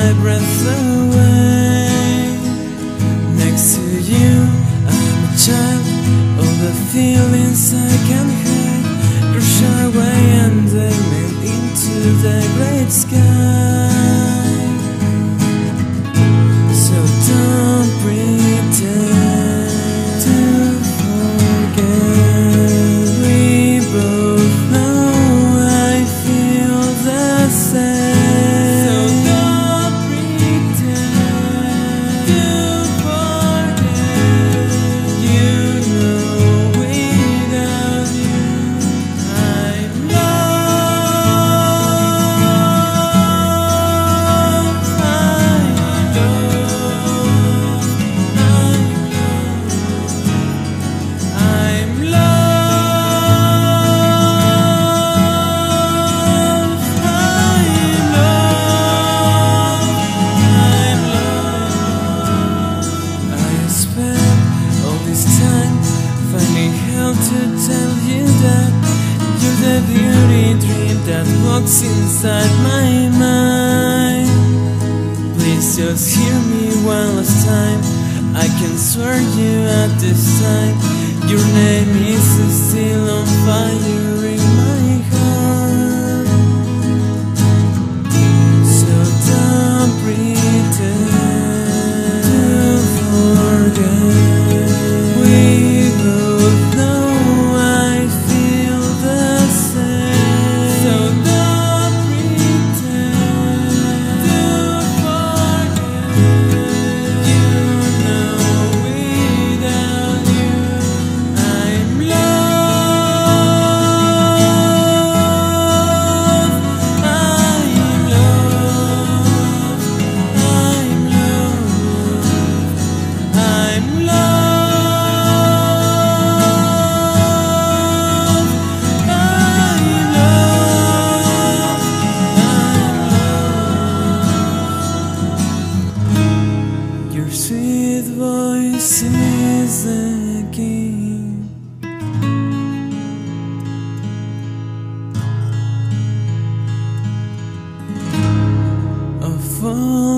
my breath away. Next to you, I'm a child. All the feelings I can hide crush away and they melt into the great sky. To tell you that you're the beauty dream that walks inside my mind. Please just hear me one last time. I can swear you at this time. Your name is still on fire. phone